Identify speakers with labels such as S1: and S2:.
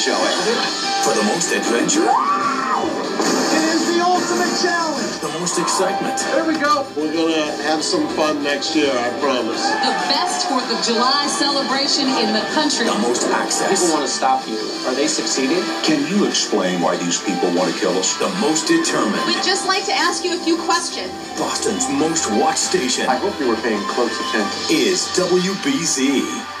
S1: show it.
S2: For the most adventure.
S3: It is the ultimate challenge.
S2: The most excitement.
S4: There we go. We're gonna have some fun next year, I promise.
S5: The best 4th of July celebration in the country.
S2: The most access.
S1: People want to stop you. Are they succeeding?
S6: Can you explain why these people want to kill us?
S2: The most determined.
S7: We'd just like to ask you a few questions.
S2: Boston's most watched station.
S1: I hope you were paying close attention.
S2: Is WBZ.